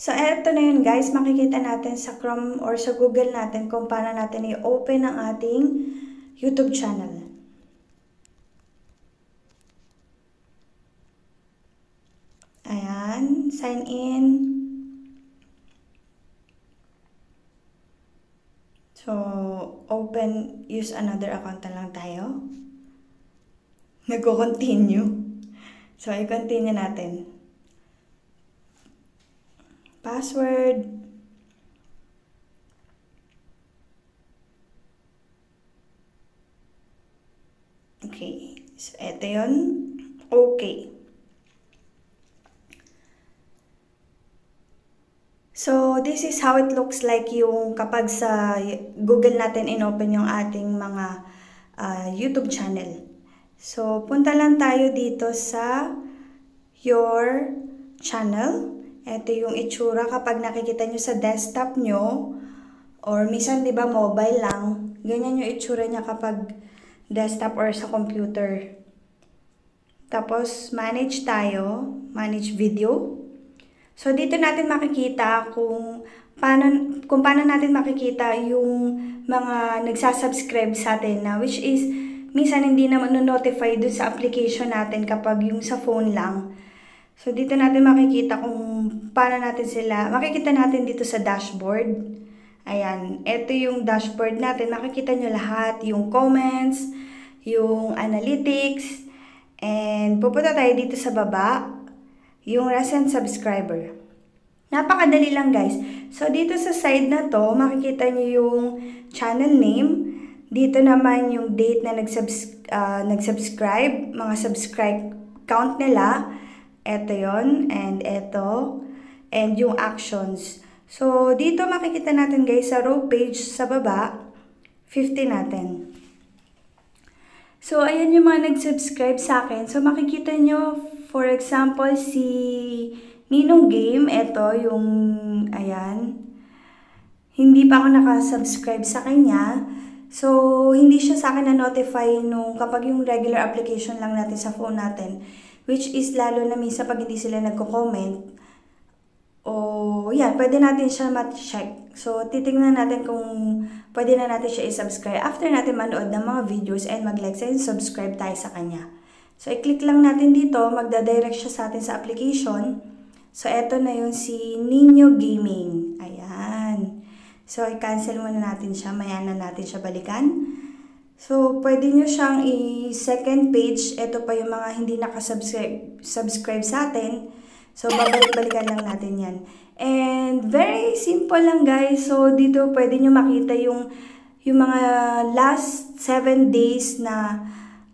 So, eto na yun guys. Makikita natin sa Chrome or sa Google natin kung paano natin i-open ang ating YouTube channel. Ayan. Sign in. So, open, use another account na lang tayo. Nagko-continue. So, i-continue natin password, Okay. So, eto yun. Okay. So, this is how it looks like yung kapag sa Google natin inopen yung ating mga uh, YouTube channel. So, punta lang tayo dito sa your channel. Ito yung itsura kapag nakikita nyo sa desktop nyo or minsan di ba mobile lang. Ganyan yung itsura niya kapag desktop or sa computer. Tapos manage tayo, manage video. So dito natin makikita kung paano kung paano natin makikita yung mga nagsasubscribe sa atin na which is minsan hindi naman notify dun sa application natin kapag yung sa phone lang. So, dito natin makikita kung paano natin sila, makikita natin dito sa dashboard. Ayan, ito yung dashboard natin. Makikita nyo lahat, yung comments, yung analytics, and pupunta tayo dito sa baba, yung recent subscriber. Napakadali lang guys. So, dito sa side na to, makikita nyo yung channel name. Dito naman yung date na nagsubs uh, nagsubscribe, mga subscribe count nila ito yon and ito, and yung actions. So, dito makikita natin guys sa row page sa baba, 50 natin. So, ayan yung mga nag-subscribe sa akin. So, makikita nyo, for example, si Ninong Game, ito yung, ayan, hindi pa ako nakasubscribe sa kanya. So, hindi siya sa akin na-notify nung kapag yung regular application lang natin sa phone natin Which is lalo na minsan pag hindi sila nagko-comment, o yan, pwede natin siya mat-check. So, titingnan natin kung pwede na natin siya i-subscribe after natin manood ng mga videos and mag-like and subscribe tayo sa kanya. So, i-click lang natin dito, magda-direct siya sa atin sa application. So, eto na yung si Nino Gaming. Ayan. So, i-cancel muna natin siya. Maya na natin siya balikan. So, pwede nyo siyang i-second page. Ito pa yung mga hindi nakasubscribe subscribe sa atin. So, babalik-balikan lang natin yan. And, very simple lang guys. So, dito pwede nyo makita yung, yung mga last 7 days na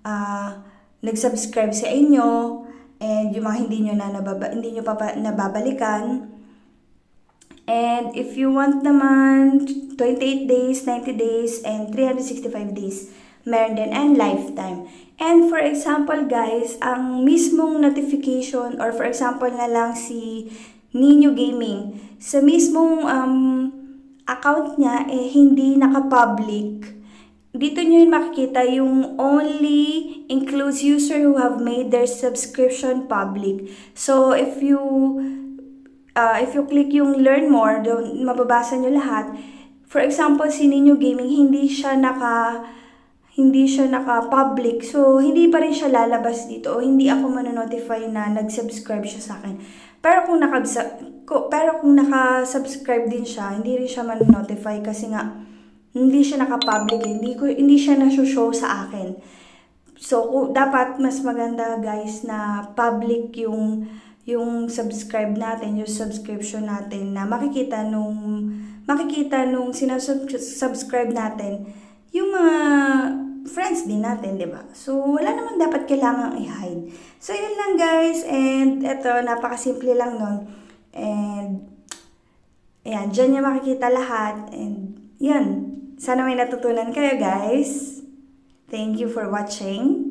uh, nag-subscribe sa inyo. And yung mga hindi nyo na nababa, hindi nyo pa, pa nababalikan. And if you want naman 28 days, 90 days, and 365 days, meron din, and lifetime. And for example guys, ang mismong notification, or for example na lang si Nino Gaming, sa mismong um, account niya, eh, hindi naka-public. Dito nyo yun makikita yung only includes user who have made their subscription public. So, if you uh, if you click yung learn more, doon mababasa nyo lahat. For example, si Ninyo Gaming, hindi siya naka hindi siya naka-public. So, hindi pa rin siya lalabas dito o hindi ako manonotify na nag-subscribe siya sa akin. Pero kung naka pero kung naka-subscribe din siya, hindi rin siya manonotify kasi nga hindi siya naka-public, hindi ko hindi siya na-show sa akin. So, dapat mas maganda guys na public yung yung subscribe natin, yung subscription natin na makikita nung makikita nung sinasubscribe natin yung mga friends din natin, 'di ba? So wala naman dapat kailangang i-hide. So yun lang guys and eto napakasimple lang nun. And ayan, diyan niya makikita lahat and yan. Sana may natutunan kayo guys. Thank you for watching.